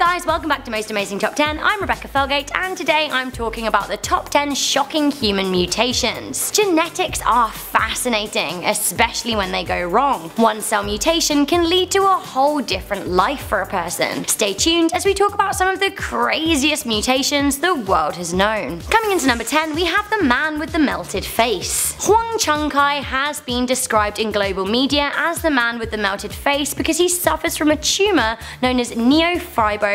guys, welcome back to Most Amazing Top 10. I'm Rebecca Felgate and today I'm talking about the top 10 shocking human mutations. Genetics are fascinating, especially when they go wrong. One cell mutation can lead to a whole different life for a person. Stay tuned as we talk about some of the craziest mutations the world has known. Coming into number 10 we have the man with the melted face. Huang Chuncai has been described in global media as the man with the melted face because he suffers from a tumour known as neurofibromatosis.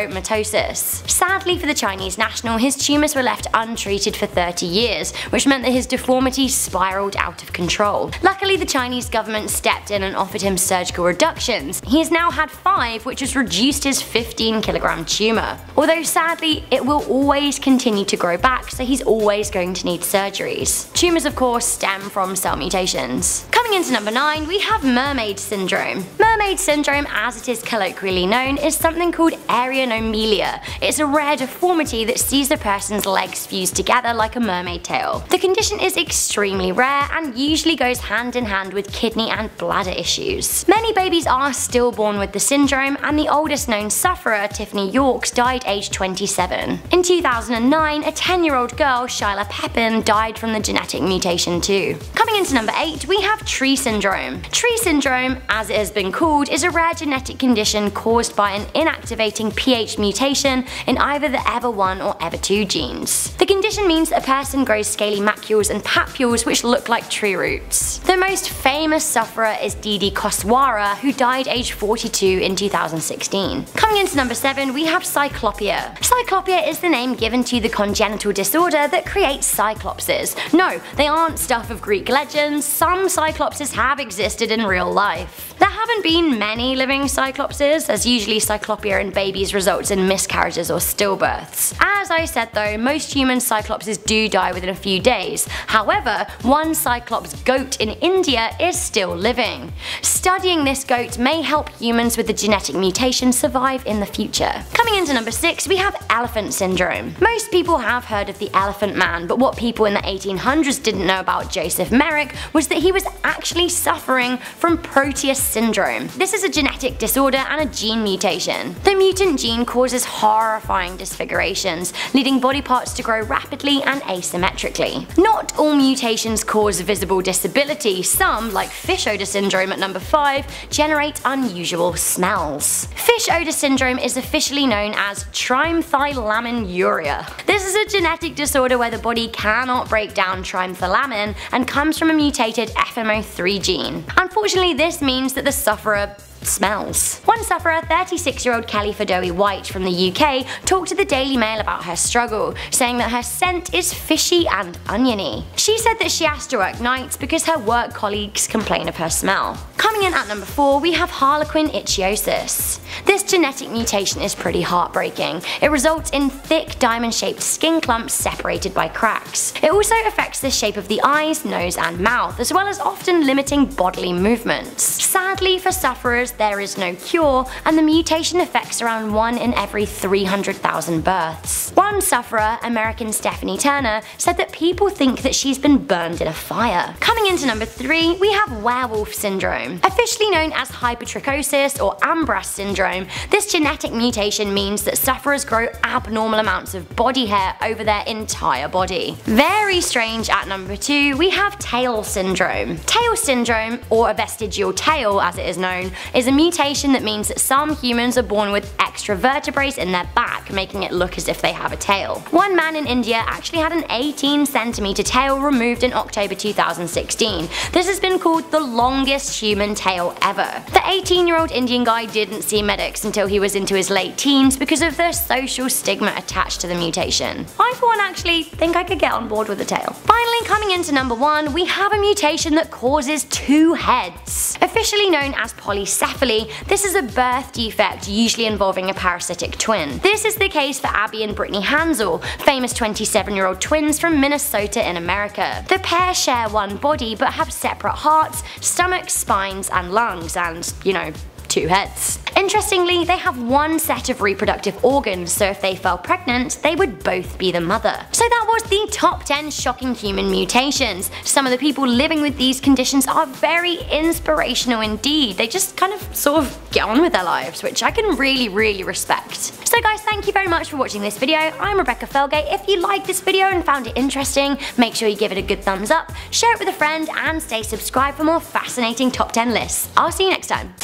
Sadly for the Chinese national, his tumours were left untreated for 30 years, which meant that his deformity spiralled out of control. Luckily the Chinese government stepped in and offered him surgical reductions. He has now had 5 which has reduced his 15 kilogram tumour. Although sadly it will always continue to grow back so he's always going to need surgeries. Tumours of course stem from cell mutations. Coming into number 9 we have mermaid syndrome. Mermaid syndrome as it is colloquially known is something called sirenomelia. It's a rare deformity that sees the person's legs fused together like a mermaid tail. The condition is extremely rare and usually goes hand in hand with kidney and bladder issues. Many babies are still born with the syndrome and the oldest known sufferer, Tiffany Yorks, died aged 27. In 2009, a 10 year old girl, Shiloh Pepin, died from the genetic mutation too. Coming into number 8 we have tree syndrome. Tree syndrome, as it has been called, is a rare genetic condition caused by an inactivating PH mutation in either the EVER1 or EVER2 genes. The condition means that a person grows scaly macules and papules which look like tree roots. The most famous sufferer is Dede Koswara who died aged 42 in 2016. Coming into number 7 we have Cyclopia. Cyclopia is the name given to the congenital disorder that creates cyclopses. No, they aren't stuff of Greek legends, some cyclopses have existed in real life. There haven't been many living cyclopses, as usually cyclopia in babies results in miscarriages or stillbirths. As I said though, most human cyclopses do die within a few days. However, one cyclops goat in India is still living. Studying this goat may help humans with the genetic mutation survive in the future. Coming into number 6 we have elephant syndrome. Most people have heard of the elephant man, but what people in the 1800s didn't know about Joseph Merrick was that he was actually suffering from Proteus syndrome. This is a genetic disorder and a gene mutation. The mutant gene causes horrifying disfigurations, leading body parts to grow rapidly and asymmetrically. Not all mutations cause visible disability, some, like fish odor syndrome at number 5, generate unusual smells. Fish odor syndrome is officially known as trimethylaminuria. This is a genetic disorder where the body cannot break down trimethylamine and comes from a mutated FMO3 gene. Unfortunately this means that the sufferer smells. One sufferer, 36 year old Kelly Fidoe White from the UK, talked to the Daily Mail about her struggle, saying that her scent is fishy and oniony. She said that she has to work nights because her work colleagues complain of her smell. Coming in at number 4 we have Harlequin ichthyosis. This genetic mutation is pretty heartbreaking. It results in thick diamond shaped skin clumps separated by cracks. It also affects the shape of the eyes, nose and mouth as well as often limiting bodily movements. Sadly for sufferers there is no cure and the mutation affects around 1 in every 300,000 births. One sufferer, American Stephanie Turner, said that people think that she's been burned in a fire. Coming into number 3 we have werewolf syndrome. Officially known as hypertrichosis or Ambras syndrome, this genetic mutation means that sufferers grow abnormal amounts of body hair over their entire body. Very strange at number 2 we have tail syndrome. Tail syndrome, or a vestigial tail as it is known, is a mutation that means that some humans are born with extra vertebrae in their back, making it look as if they have a tail. One man in India actually had an 18 centimeter tail removed in October 2016. This has been called the longest human tail ever. The 18 year old Indian guy didn't see medics until he was into his late teens because of the social stigma attached to the mutation. I for one actually think I could get on board with a tail. Finally coming into number 1 we have a mutation that causes two heads. Officially known as polycephaly, this is a birth defect usually involving a parasitic twin. This is the case for Abby and Brittany Hensel, famous 27 year old twins from Minnesota in America. The pair share one body but have separate hearts, stomachs, spines and lungs and, you know, two heads. Interestingly, they have one set of reproductive organs, so if they fell pregnant, they would both be the mother. So that was the top 10 shocking human mutations. Some of the people living with these conditions are very inspirational indeed. They just kind of sort of get on with their lives, which I can really, really respect. So guys, thank you very much for watching this video. I'm Rebecca Felgate. If you liked this video and found it interesting, make sure you give it a good thumbs up, share it with a friend, and stay subscribed for more fascinating top 10 lists. I'll see you next time.